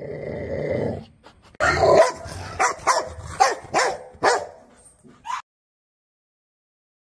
Uh...